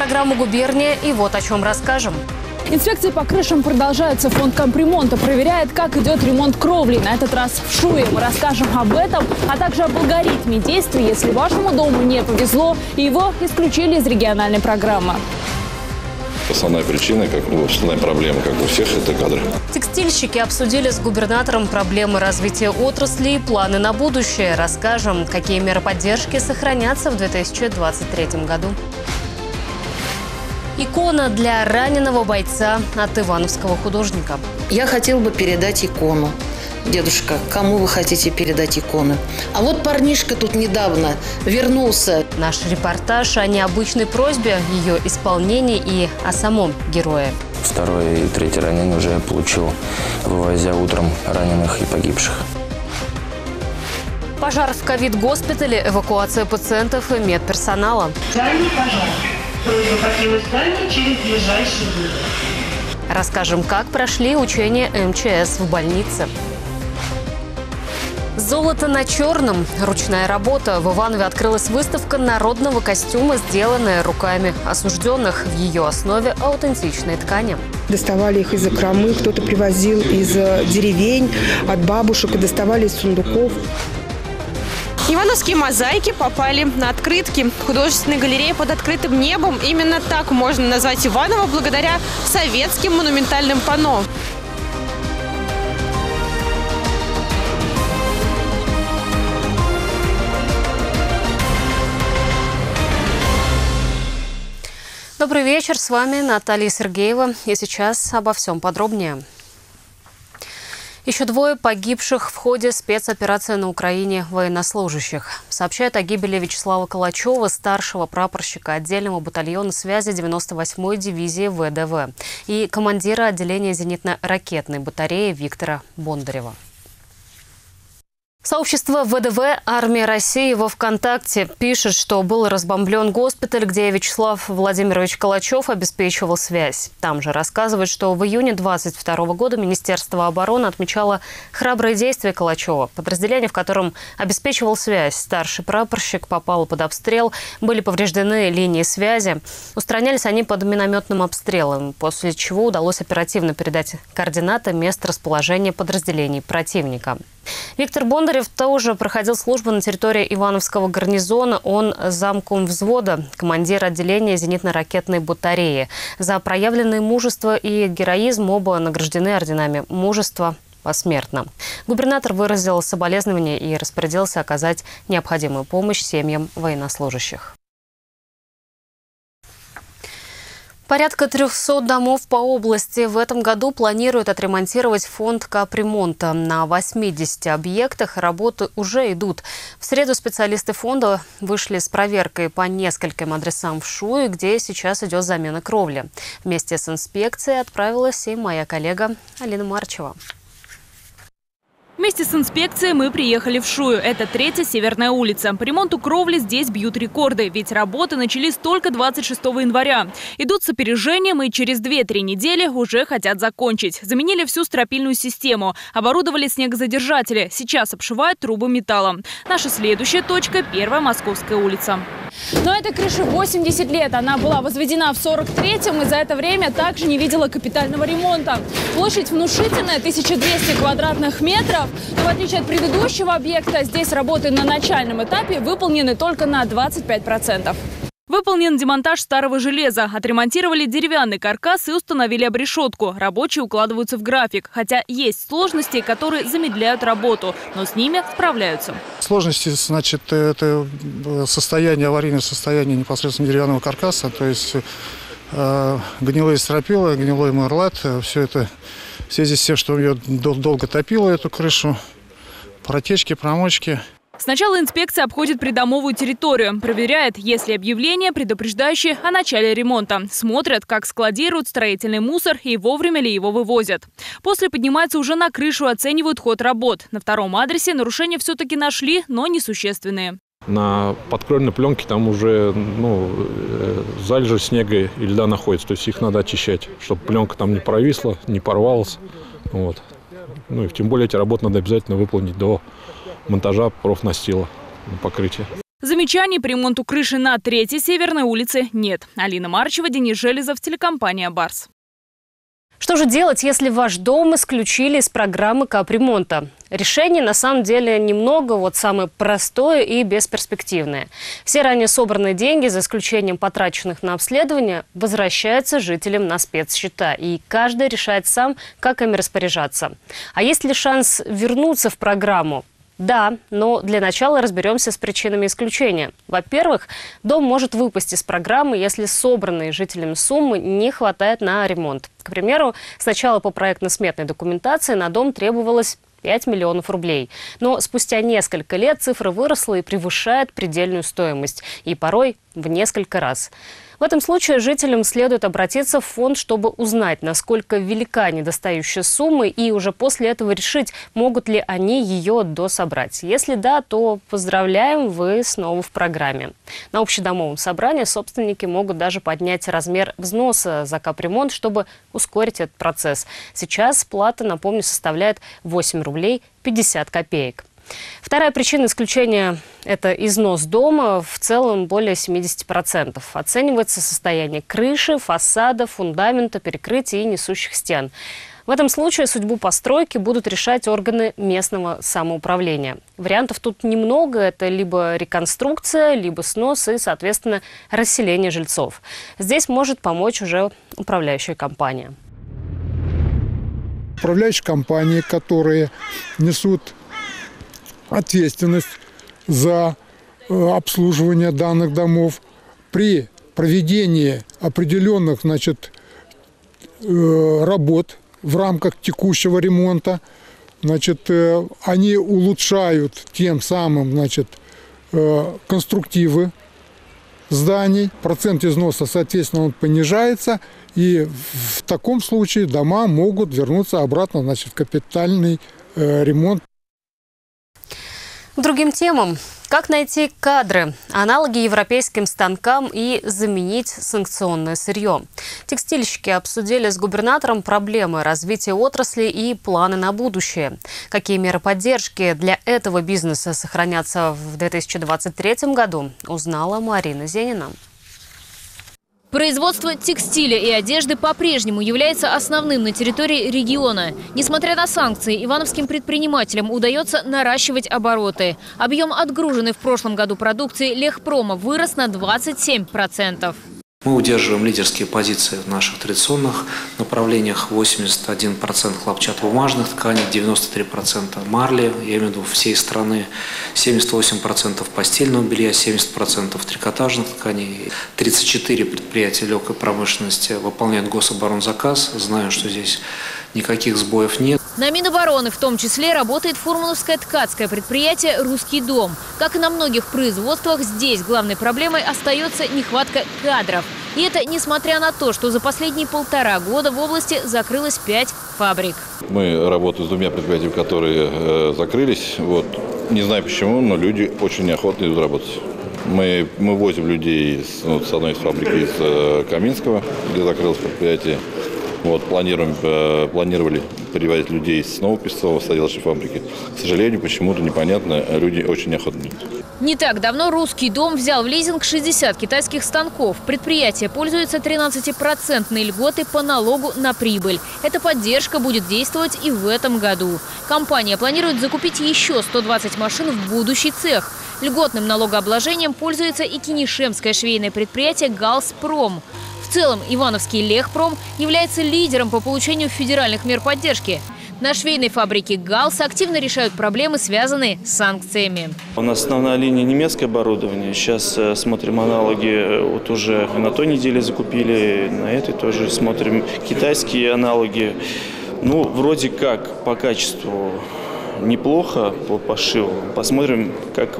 программу «Губерния» и вот о чем расскажем. Инспекции по крышам продолжаются. Фонд капремонта проверяет, как идет ремонт кровли. На этот раз в Шуе. Мы расскажем об этом, а также об алгоритме действий, если вашему дому не повезло и его исключили из региональной программы. Основная причина, как ну, основная проблема, как у всех, это кадры. Текстильщики обсудили с губернатором проблемы развития отрасли и планы на будущее. Расскажем, какие меры поддержки сохранятся в 2023 году. Икона для раненого бойца от ивановского художника. Я хотел бы передать икону. Дедушка, кому вы хотите передать иконы? А вот парнишка тут недавно вернулся. Наш репортаж о необычной просьбе, ее исполнении и о самом герое. Второе и третье ранение уже я получил, вывозя утром раненых и погибших. Пожар в ковид-госпитале, эвакуация пациентов и медперсонала. Здание пожар. Просьба покинуть здание через ближайший выход. Расскажем, как прошли учения МЧС в больнице. Золото на черном. Ручная работа. В Иванове открылась выставка народного костюма, сделанная руками осужденных. В ее основе аутентичные ткани. Доставали их из закромы, кто-то привозил из э, деревень, от бабушек, и доставали из сундуков. Ивановские мозаики попали на открытки. Художественной галереи под открытым небом. Именно так можно назвать Иваново благодаря советским монументальным панно. Добрый вечер, с вами Наталья Сергеева. И сейчас обо всем подробнее. Еще двое погибших в ходе спецоперации на Украине военнослужащих. Сообщают о гибели Вячеслава Калачева, старшего прапорщика отдельного батальона связи 98-й дивизии ВДВ и командира отделения зенитно-ракетной батареи Виктора Бондарева. Сообщество ВДВ «Армия России» во ВКонтакте пишет, что был разбомблен госпиталь, где Вячеслав Владимирович Калачев обеспечивал связь. Там же рассказывают, что в июне 22 года Министерство обороны отмечало храбрые действия Калачева. Подразделение, в котором обеспечивал связь, старший прапорщик попал под обстрел, были повреждены линии связи. Устранялись они под минометным обстрелом, после чего удалось оперативно передать координаты мест расположения подразделений противника. Виктор Бондарев тоже проходил службу на территории Ивановского гарнизона. Он замком взвода, командир отделения зенитно-ракетной батареи. За проявленное мужество и героизм оба награждены орденами мужества посмертно. Губернатор выразил соболезнования и распорядился оказать необходимую помощь семьям военнослужащих. Порядка 300 домов по области в этом году планируют отремонтировать фонд капремонта. На 80 объектах работы уже идут. В среду специалисты фонда вышли с проверкой по нескольким адресам в Шуе, где сейчас идет замена кровли. Вместе с инспекцией отправилась и моя коллега Алина Марчева. Вместе с инспекцией мы приехали в Шую. Это третья Северная улица. По ремонту кровли здесь бьют рекорды, ведь работы начались только 26 января. Идут с опережением и через 2-3 недели уже хотят закончить. Заменили всю стропильную систему, оборудовали снегозадержатели. Сейчас обшивают трубы металлом. Наша следующая точка – Первая Московская улица. Но этой крыше 80 лет. Она была возведена в 43-м и за это время также не видела капитального ремонта. Площадь внушительная, 1200 квадратных метров. Но в отличие от предыдущего объекта, здесь работы на начальном этапе выполнены только на 25%. Выполнен демонтаж старого железа. Отремонтировали деревянный каркас и установили обрешетку. Рабочие укладываются в график. Хотя есть сложности, которые замедляют работу, но с ними справляются. Сложности, значит, это состояние, аварийное состояние непосредственно деревянного каркаса, то есть э, гнилые стропила, гнилой марлат, все это в связи с тем, что ее дол долго топило, эту крышу, протечки, промочки. Сначала инспекция обходит придомовую территорию, проверяет, есть ли объявление, предупреждающее о начале ремонта. Смотрят, как складируют строительный мусор и вовремя ли его вывозят. После поднимаются уже на крышу оценивают ход работ. На втором адресе нарушения все-таки нашли, но несущественные. На подкровельной пленке там уже ну, э, залежи снега и льда находятся, то есть их надо очищать, чтобы пленка там не провисла, не порвалась. Вот. Ну и тем более эти работы надо обязательно выполнить до монтажа профнастила на покрытие. Замечаний по ремонту крыши на третьей северной улице нет. Алина Марчева, Денис Железов, телекомпания «Барс». Что же делать, если ваш дом исключили из программы капремонта? Решений на самом деле немного, вот самое простое и бесперспективное. Все ранее собранные деньги, за исключением потраченных на обследование, возвращаются жителям на спецсчета. И каждый решает сам, как ими распоряжаться. А есть ли шанс вернуться в программу? Да, но для начала разберемся с причинами исключения. Во-первых, дом может выпасть из программы, если собранные жителями суммы не хватает на ремонт. К примеру, сначала по проектно-сметной документации на дом требовалось 5 миллионов рублей. Но спустя несколько лет цифра выросла и превышает предельную стоимость. И порой в несколько раз. В этом случае жителям следует обратиться в фонд, чтобы узнать, насколько велика недостающая сумма, и уже после этого решить, могут ли они ее дособрать. Если да, то поздравляем, вы снова в программе. На общедомовом собрании собственники могут даже поднять размер взноса за капремонт, чтобы ускорить этот процесс. Сейчас плата, напомню, составляет 8 рублей 50 копеек. Вторая причина исключения – это износ дома. В целом более 70%. Оценивается состояние крыши, фасада, фундамента, перекрытия и несущих стен. В этом случае судьбу постройки будут решать органы местного самоуправления. Вариантов тут немного. Это либо реконструкция, либо снос и, соответственно, расселение жильцов. Здесь может помочь уже управляющая компания. Управляющие компании, которые несут ответственность за э, обслуживание данных домов при проведении определенных значит, э, работ в рамках текущего ремонта. Значит, э, они улучшают тем самым значит, конструктивы зданий, процент износа, соответственно, он понижается, и в таком случае дома могут вернуться обратно значит, в капитальный ремонт. Другим темам. Как найти кадры, аналоги европейским станкам и заменить санкционное сырье? Текстильщики обсудили с губернатором проблемы развития отрасли и планы на будущее. Какие меры поддержки для этого бизнеса сохранятся в 2023 году, узнала Марина Зенина. Производство текстиля и одежды по-прежнему является основным на территории региона. Несмотря на санкции, ивановским предпринимателям удается наращивать обороты. Объем отгруженной в прошлом году продукции Лехпрома вырос на 27%. Мы удерживаем лидерские позиции в наших традиционных направлениях. 81% хлопчатобумажных тканей, 93% марли, я имею в виду всей страны, 78% постельного белья, 70% трикотажных тканей. 34 предприятия легкой промышленности выполняют гособоронзаказ. Знаю, что здесь никаких сбоев нет. На Минобороны в том числе работает фурмановское ткацкое предприятие «Русский дом». Как и на многих производствах, здесь главной проблемой остается нехватка кадров. И это несмотря на то, что за последние полтора года в области закрылось пять фабрик. Мы работаем с двумя предприятиями, которые э, закрылись. Вот. Не знаю почему, но люди очень неохотно идут работать. Мы, мы возим людей с, ну, с одной из фабрик из э, Каминского, где закрылось предприятие. Вот, планируем, э, планировали перевозить людей с Новопесцова, с отделочной фабрики. К сожалению, почему-то непонятно, люди очень неохотно идут. Не так давно «Русский дом» взял в лизинг 60 китайских станков. Предприятие пользуется 13-процентной льготой по налогу на прибыль. Эта поддержка будет действовать и в этом году. Компания планирует закупить еще 120 машин в будущий цех. Льготным налогообложением пользуется и кинешемское швейное предприятие «Галспром». В целом, Ивановский Лехпром является лидером по получению федеральных мер поддержки. На швейной фабрике «Галс» активно решают проблемы, связанные с санкциями. У нас основная линия немецкое оборудование. Сейчас э, смотрим аналоги, э, вот уже на той неделе закупили, на этой тоже смотрим китайские аналоги. Ну, вроде как по качеству неплохо по пошиву. Посмотрим, как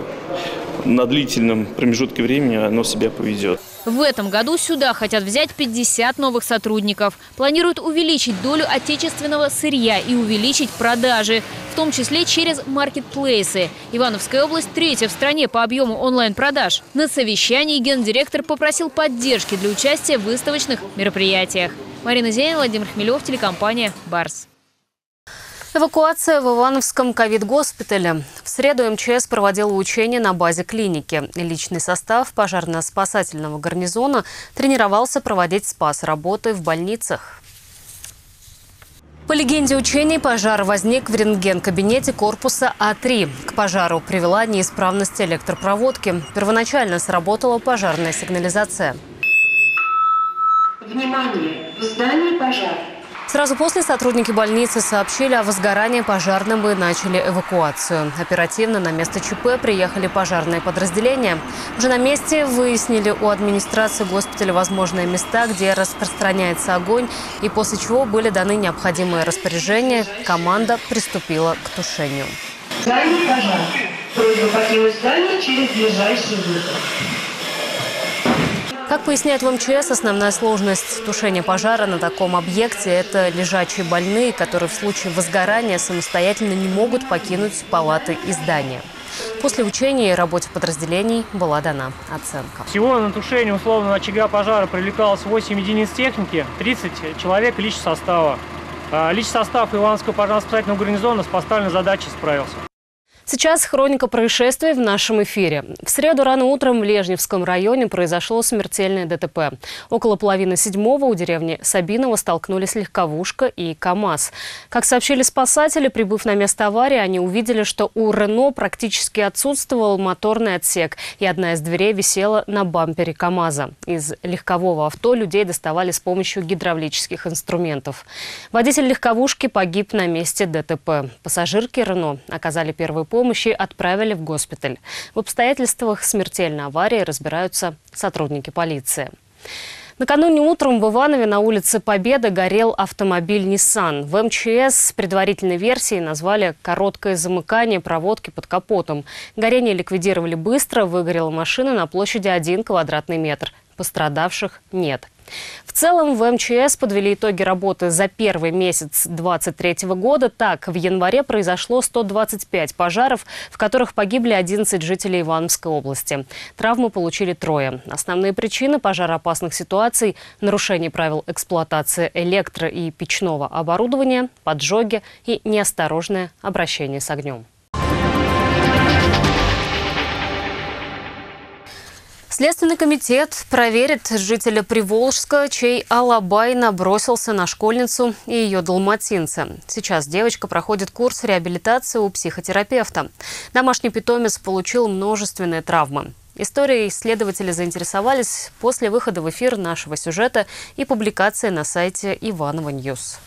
на длительном промежутке времени оно себя поведет. В этом году сюда хотят взять 50 новых сотрудников. Планируют увеличить долю отечественного сырья и увеличить продажи, в том числе через маркетплейсы. Ивановская область третья в стране по объему онлайн-продаж. На совещании гендиректор попросил поддержки для участия в выставочных мероприятиях. Марина Зенина, Владимир Хмелев, телекомпания «Барс». Эвакуация в Ивановском ковид-госпитале. В среду МЧС проводила учения на базе клиники. Личный состав пожарно-спасательного гарнизона тренировался проводить спас-работы в больницах. По легенде учений, пожар возник в рентген-кабинете корпуса А3. К пожару привела неисправность электропроводки. Первоначально сработала пожарная сигнализация. Внимание! В здании пожар. Сразу после сотрудники больницы сообщили о возгорании пожарным и начали эвакуацию. Оперативно на место ЧП приехали пожарные подразделения. Уже на месте выяснили у администрации госпиталя возможные места, где распространяется огонь, и после чего были даны необходимые распоряжения. Команда приступила к тушению. Здание пожар. Просьба покинуть здание через ближайший выход. Как поясняет в МЧС, основная сложность тушения пожара на таком объекте – это лежачие больные, которые в случае возгорания самостоятельно не могут покинуть палаты и здания. После учения и работе подразделений была дана оценка. Всего на тушение условно очага пожара привлекалось 8 единиц техники, 30 человек личного состава. А, личный состав Ивановского пожарно-спасательного гарнизона с поставленной задачей справился. Сейчас хроника происшествия в нашем эфире. В среду рано утром в Лежневском районе произошло смертельное ДТП. Около половины седьмого у деревни Сабинова столкнулись легковушка и КАМАЗ. Как сообщили спасатели, прибыв на место аварии, они увидели, что у Рено практически отсутствовал моторный отсек, и одна из дверей висела на бампере КАМАЗа. Из легкового авто людей доставали с помощью гидравлических инструментов. Водитель легковушки погиб на месте ДТП. Пассажирки Рено оказали первую помощь помощи отправили в госпиталь. В обстоятельствах смертельной аварии разбираются сотрудники полиции. Накануне утром в Иванове на улице Победы горел автомобиль Nissan. В МЧС предварительной версией назвали короткое замыкание проводки под капотом. Горение ликвидировали быстро, выгорела машина на площади 1 квадратный метр. Пострадавших нет. В целом в МЧС подвели итоги работы за первый месяц 2023 года. Так, в январе произошло 125 пожаров, в которых погибли 11 жителей Ивановской области. Травмы получили трое. Основные причины пожароопасных ситуаций – нарушение правил эксплуатации электро- и печного оборудования, поджоги и неосторожное обращение с огнем. Следственный комитет проверит жителя Приволжска, чей алабай набросился на школьницу и ее далматинца. Сейчас девочка проходит курс реабилитации у психотерапевта. Домашний питомец получил множественные травмы. Историей исследователи заинтересовались после выхода в эфир нашего сюжета и публикации на сайте Иваново News.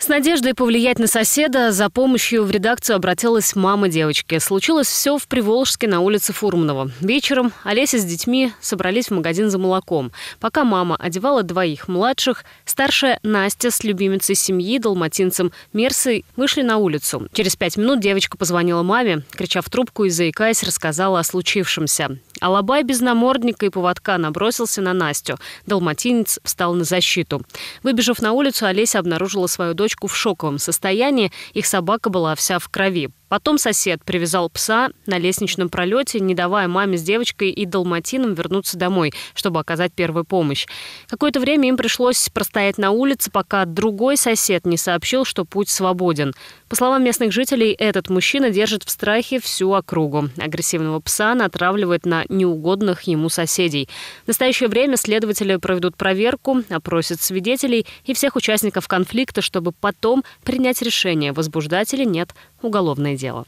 С надеждой повлиять на соседа за помощью в редакцию обратилась мама девочки. Случилось все в Приволжске на улице Фурманова. Вечером Олеся с детьми собрались в магазин за молоком. Пока мама одевала двоих младших, старшая Настя с любимицей семьи, далматинцем Мерсой, вышли на улицу. Через пять минут девочка позвонила маме, крича в трубку и заикаясь, рассказала о случившемся. Алабай без намордника и поводка набросился на Настю. Далматинец встал на защиту. Выбежав на улицу, Олеся обнаружила свою дочку в шоковом состоянии. Их собака была вся в крови. Потом сосед привязал пса на лестничном пролете, не давая маме с девочкой и далматином вернуться домой, чтобы оказать первую помощь. Какое-то время им пришлось простоять на улице, пока другой сосед не сообщил, что путь свободен. По словам местных жителей, этот мужчина держит в страхе всю округу. Агрессивного пса натравливает на неугодных ему соседей. В настоящее время следователи проведут проверку, опросят свидетелей и всех участников конфликта, чтобы потом принять решение, возбуждать или нет уголовное дело.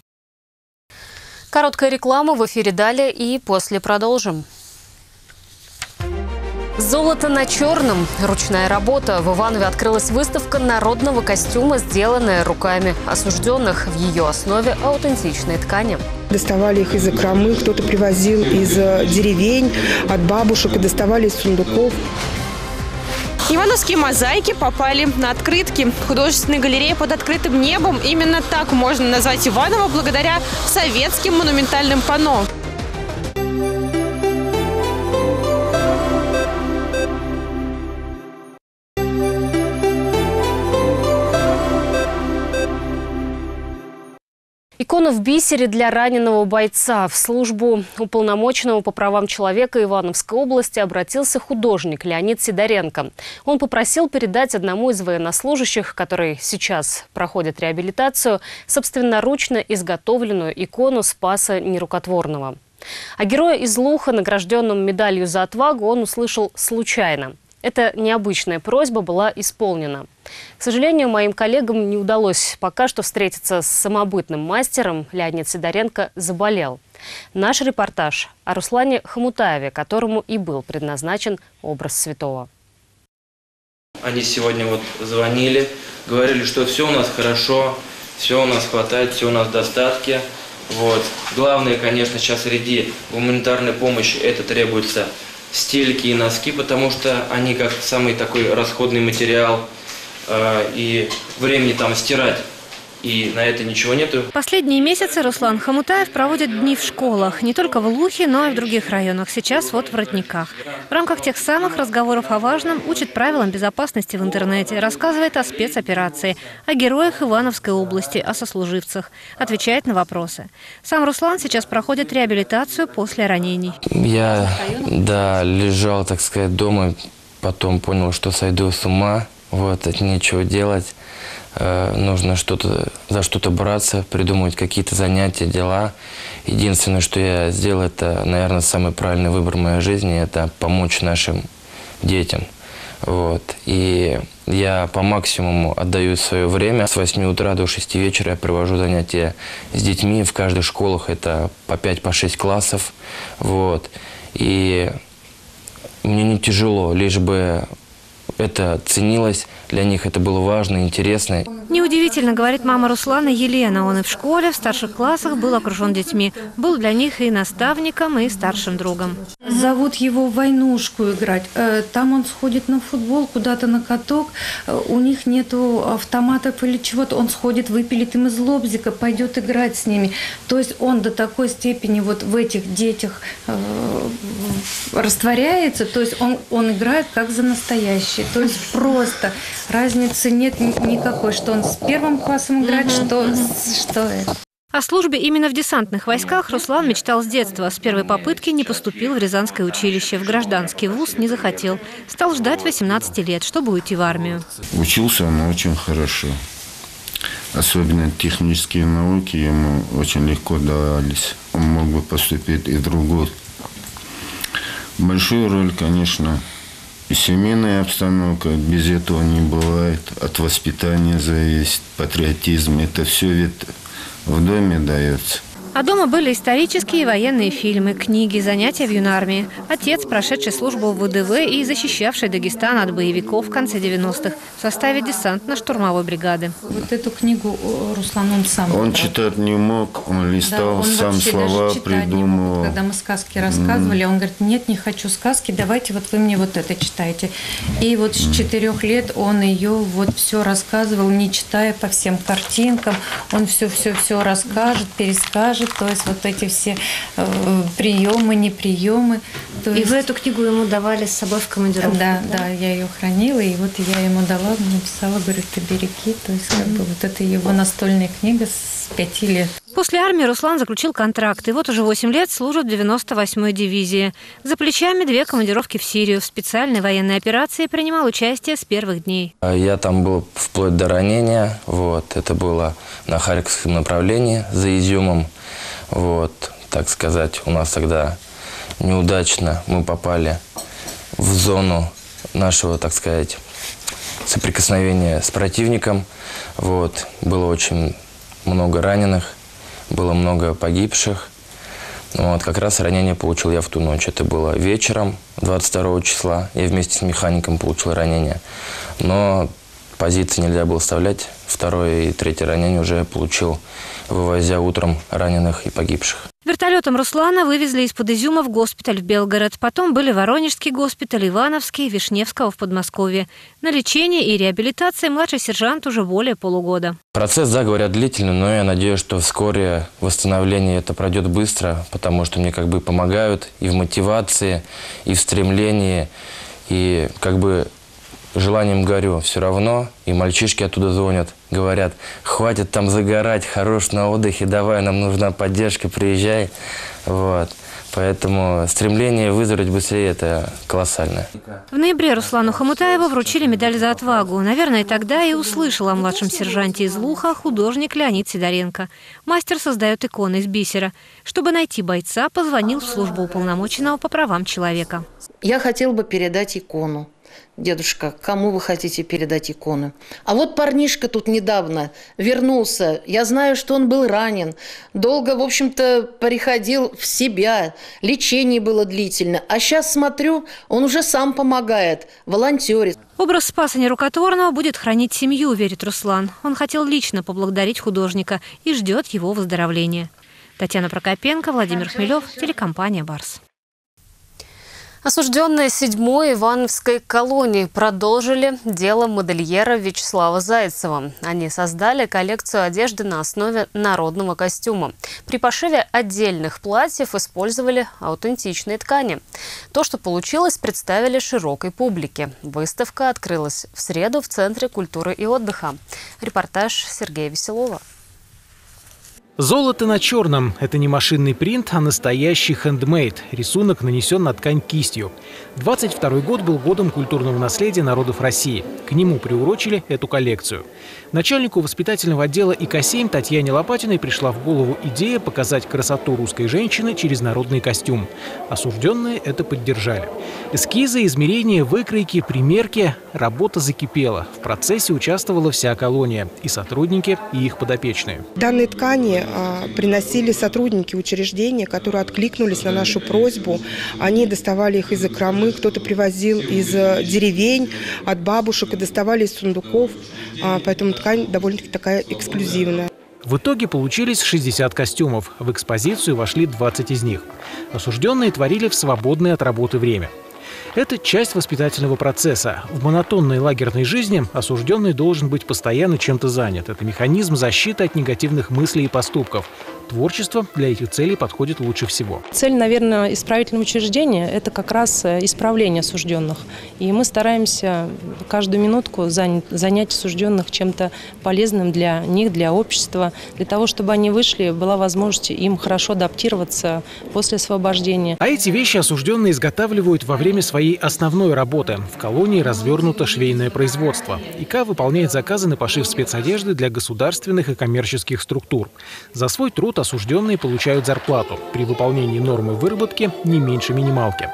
Короткая реклама в эфире далее и после продолжим. Золото на черном. Ручная работа. В Иванове открылась выставка народного костюма, сделанная руками осужденных. В ее основе аутентичные ткани. Доставали их из закромы, кто-то привозил из э, деревень, от бабушек и доставали из сундуков. Ивановские мозаики попали на открытки. Художественная галерея под открытым небом. Именно так можно назвать Иваново благодаря советским монументальным панно. Икона в бисере для раненого бойца. В службу уполномоченного по правам человека Ивановской области обратился художник Леонид Сидоренко. Он попросил передать одному из военнослужащих, который сейчас проходит реабилитацию, собственноручно изготовленную икону Спаса Нерукотворного. А героя из Луха, награжденным медалью за отвагу, он услышал случайно. Эта необычная просьба была исполнена. К сожалению, моим коллегам не удалось пока что встретиться с самобытным мастером. Леонид Сидоренко заболел. Наш репортаж о Руслане Хомутаеве, которому и был предназначен образ святого. Они сегодня вот звонили, говорили, что все у нас хорошо, все у нас хватает, все у нас в достатке. Вот. Главное, конечно, сейчас среди гуманитарной помощи это требуется стельки и носки, потому что они как самый такой расходный материал э, и времени там стирать. И на это ничего нету. Последние месяцы Руслан Хамутаев проводит дни в школах. Не только в Лухе, но и в других районах. Сейчас вот в Воротниках. В рамках тех самых разговоров о важном учит правилам безопасности в интернете, рассказывает о спецоперации, о героях Ивановской области, о сослуживцах, отвечает на вопросы. Сам Руслан сейчас проходит реабилитацию после ранений. Я, да, лежал, так сказать, дома, потом понял, что сойду с ума, вот, это нечего делать. Э, нужно что-то за что-то браться, придумывать какие-то занятия, дела. Единственное, что я сделал, это, наверное, самый правильный выбор в моей жизни, это помочь нашим детям. Вот. И я по максимуму отдаю свое время. С 8 утра до 6 вечера я провожу занятия с детьми. В каждых школах это по 5-6 по классов. Вот. И мне не тяжело, лишь бы это ценилось, для них это было важно, интересно. Неудивительно, говорит мама Руслана Елена. Он и в школе, в старших классах был окружен детьми. Был для них и наставником, и старшим другом. Зовут его в войнушку играть. Э, там он сходит на футбол, куда-то на каток. Э, у них нету автоматов или чего-то. Он сходит, выпилит им из лобзика, пойдет играть с ними. То есть он до такой степени вот в этих детях э, растворяется. То есть он, он играет как за настоящий. То есть просто разницы нет никакой, что он с первым классом играет, что, что это. О службе именно в десантных войсках Руслан мечтал с детства. С первой попытки не поступил в Рязанское училище. В гражданский вуз не захотел. Стал ждать 18 лет, чтобы уйти в армию. Учился он очень хорошо. Особенно технические науки ему очень легко давались. Он мог бы поступить и в другую. Большую роль, конечно, и семейная обстановка, без этого не бывает. От воспитания зависит, патриотизм. Это все ведь в доме дается. А дома были исторические и военные фильмы, книги, занятия в юнармии. Отец, прошедший службу в ВДВ и защищавший Дагестан от боевиков в конце 90-х в составе десантно-штурмовой бригады. Вот эту книгу Руслан он сам Он брал. читать не мог, он листал, да, он сам слова придумывал. Мог. Когда мы сказки рассказывали, он говорит, нет, не хочу сказки, давайте вот вы мне вот это читайте. И вот с четырех лет он ее вот все рассказывал, не читая по всем картинкам. Он все-все-все расскажет, перескажет покажет, то есть вот эти все э, приемы, неприемы. То и есть... вы эту книгу ему давали с собой в командировку? Да, да, да, я ее хранила, и вот я ему дала, написала, говорю, ты береги, то есть как бы вот это его настольная книга с пяти лет. После армии Руслан заключил контракт, и вот уже 8 лет служит в 98-й дивизии. За плечами две командировки в Сирию. В специальной военной операции принимал участие с первых дней. Я там был вплоть до ранения. Вот. Это было на Харьковском направлении за Изюмом. Вот, так сказать, у нас тогда неудачно мы попали в зону нашего, так сказать, соприкосновения с противником. Вот, было очень много раненых, было много погибших. Вот, как раз ранение получил я в ту ночь. Это было вечером 22 числа. Я вместе с механиком получил ранение. Но позиции нельзя было оставлять. Второе и третье ранение уже получил вывозя утром раненых и погибших. Вертолетом Руслана вывезли из-под Изюма в госпиталь в Белгород. Потом были Воронежский госпиталь, Ивановский, Вишневского в Подмосковье. На лечение и реабилитации младший сержант уже более полугода. Процесс, да, говорят, длительный, но я надеюсь, что вскоре восстановление это пройдет быстро, потому что мне как бы помогают и в мотивации, и в стремлении, и как бы желанием горю все равно. И мальчишки оттуда звонят, говорят, хватит там загорать, хорош на отдыхе, давай, нам нужна поддержка, приезжай. Вот. Поэтому стремление выздороветь быстрее – это колоссальное. В ноябре Руслану Хамутаеву вручили медаль за отвагу. Наверное, тогда и услышал о младшем сержанте из Луха художник Леонид Сидоренко. Мастер создает иконы из бисера. Чтобы найти бойца, позвонил в службу уполномоченного по правам человека. Я хотел бы передать икону. Дедушка, кому вы хотите передать иконы? А вот парнишка тут недавно вернулся. Я знаю, что он был ранен. Долго, в общем-то, приходил в себя. Лечение было длительно. А сейчас смотрю, он уже сам помогает, волонтерит. Образ Спаса Нерукотворного будет хранить семью, верит Руслан. Он хотел лично поблагодарить художника и ждет его выздоровления. Татьяна Прокопенко, Владимир Хмелев, телекомпания «Барс». Осужденные седьмой Ивановской колонии продолжили дело модельера Вячеслава Зайцева. Они создали коллекцию одежды на основе народного костюма. При пошиве отдельных платьев использовали аутентичные ткани. То, что получилось, представили широкой публике. Выставка открылась в среду в Центре культуры и отдыха. Репортаж Сергея Веселова. Золото на черном – это не машинный принт, а настоящий хендмейд. Рисунок нанесен на ткань кистью. 22 год был годом культурного наследия народов России. К нему приурочили эту коллекцию. Начальнику воспитательного отдела ИК-7 Татьяне Лопатиной пришла в голову идея показать красоту русской женщины через народный костюм. Осужденные это поддержали. Эскизы, измерения, выкройки, примерки – работа закипела. В процессе участвовала вся колония – и сотрудники, и их подопечные. Данные ткани а, приносили сотрудники учреждения, которые откликнулись на нашу просьбу. Они доставали их из закромы, кто-то привозил из э, деревень, от бабушек и доставали из сундуков. А, поэтому ткань довольно-таки такая эксклюзивная. В итоге получились 60 костюмов. В экспозицию вошли 20 из них. Осужденные творили в свободное от работы время. Это часть воспитательного процесса. В монотонной лагерной жизни осужденный должен быть постоянно чем-то занят. Это механизм защиты от негативных мыслей и поступков. Творчество для этих целей подходит лучше всего. Цель, наверное, исправительного учреждения – это как раз э, исправление осужденных. И мы стараемся каждую минутку занять осужденных чем-то полезным для них, для общества, для того, чтобы они вышли, была возможность им хорошо адаптироваться после освобождения. А эти вещи осужденные изготавливают во время своей основной работы. В колонии развернуто швейное производство. ИК выполняет заказы на пошив спецодежды для государственных и коммерческих структур. За свой труд осужденные получают зарплату. При выполнении нормы выработки не меньше минималки.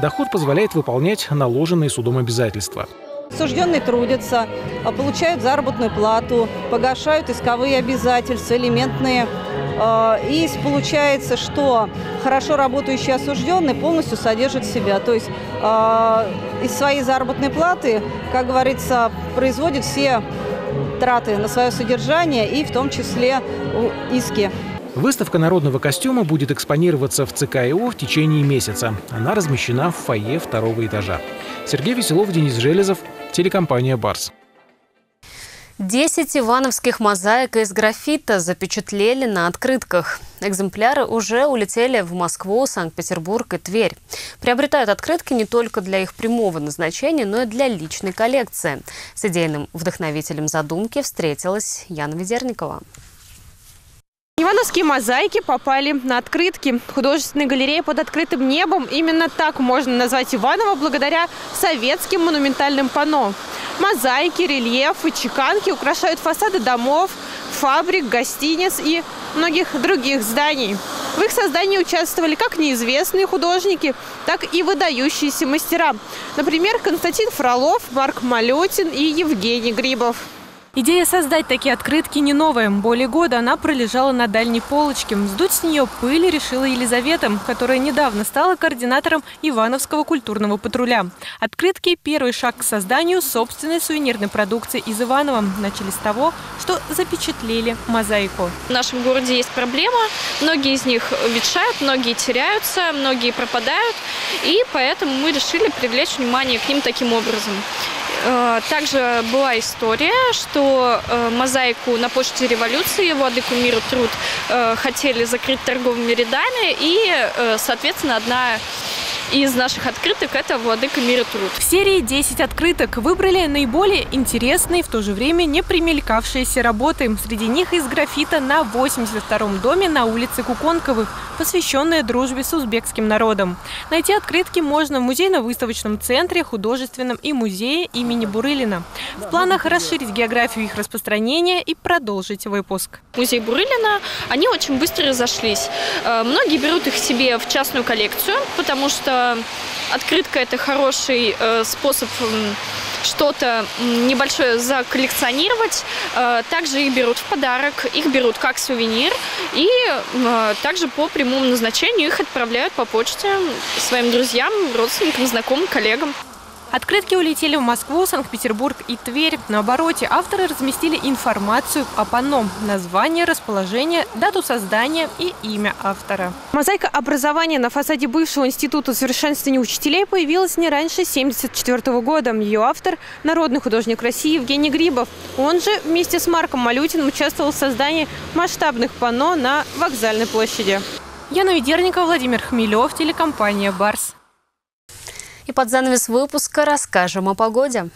Доход позволяет выполнять наложенные судом обязательства. Осужденные трудятся, а получают заработную плату, погашают исковые обязательства, элементные. А, и получается, что хорошо работающий осужденный полностью содержит себя. То есть а, из своей заработной платы, как говорится, производит все траты на свое содержание и в том числе иски. Выставка народного костюма будет экспонироваться в ЦКИО в течение месяца. Она размещена в фойе второго этажа. Сергей Веселов, Денис Железов, телекомпания «Барс». Десять ивановских мозаик из графита запечатлели на открытках. Экземпляры уже улетели в Москву, Санкт-Петербург и Тверь. Приобретают открытки не только для их прямого назначения, но и для личной коллекции. С идейным вдохновителем задумки встретилась Яна Ведерникова. Ивановские мозаики попали на открытки. Художественная галерея под открытым небом. Именно так можно назвать Иваново благодаря советским монументальным панно. Мозаики, рельефы, чеканки украшают фасады домов, фабрик, гостиниц и многих других зданий. В их создании участвовали как неизвестные художники, так и выдающиеся мастера. Например, Константин Фролов, Марк Малютин и Евгений Грибов. Идея создать такие открытки не новая. Более года она пролежала на дальней полочке. Сдуть с нее пыль решила Елизавета, которая недавно стала координатором Ивановского культурного патруля. Открытки – первый шаг к созданию собственной сувенирной продукции из Иванова. Начали с того, что запечатлели мозаику. В нашем городе есть проблема. Многие из них ветшают, многие теряются, многие пропадают. И поэтому мы решили привлечь внимание к ним таким образом. Э, также была история, что э, мозаику на почте революции Владыку миру труд э, хотели закрыть торговыми рядами, и, соответственно, одна из наших открыток – это «Владыка мира труд». В серии 10 открыток выбрали наиболее интересные, в то же время не примелькавшиеся работы. Среди них из графита на 82-м доме на улице Куконковых, посвященная дружбе с узбекским народом. Найти открытки можно в музейно-выставочном центре, художественном и музее имени Бурылина. В планах расширить географию их распространения и продолжить выпуск. Музей Бурылина, они очень быстро разошлись. Э, многие берут их себе в частную коллекцию, потому что открытка – это хороший э, способ что-то небольшое заколлекционировать. Э, также их берут в подарок, их берут как сувенир. И э, также по прямому назначению их отправляют по почте своим друзьям, родственникам, знакомым, коллегам. Открытки улетели в Москву, Санкт-Петербург и Тверь. На обороте авторы разместили информацию о панно, название, расположение, дату создания и имя автора. Мозаика образования на фасаде бывшего института совершенствования учителей появилась не раньше 1974 года. Ее автор – народный художник России Евгений Грибов. Он же вместе с Марком Малютиным участвовал в создании масштабных панно на вокзальной площади. Яна Ведерникова, Владимир Хмелев, телекомпания «Барс». И под занавес выпуска расскажем о погоде.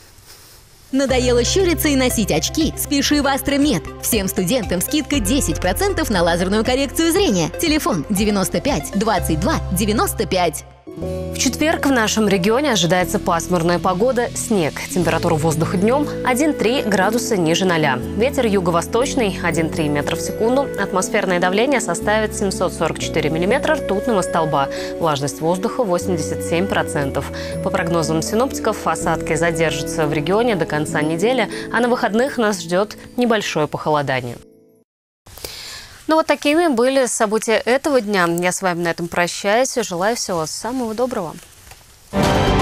Надоело щуриться и носить очки? Спеши в Астромед. Всем студентам скидка 10% на лазерную коррекцию зрения. Телефон 95 22 95. В четверг в нашем регионе ожидается пасмурная погода, снег. Температура воздуха днем 1,3 градуса ниже 0. Ветер юго-восточный 1,3 метра в секунду. Атмосферное давление составит 744 миллиметра ртутного столба. Влажность воздуха 87%. По прогнозам синоптиков, осадки задержатся в регионе до конца недели, а на выходных нас ждет небольшое похолодание. Ну вот такими были события этого дня. Я с вами на этом прощаюсь. и Желаю всего самого доброго. thank you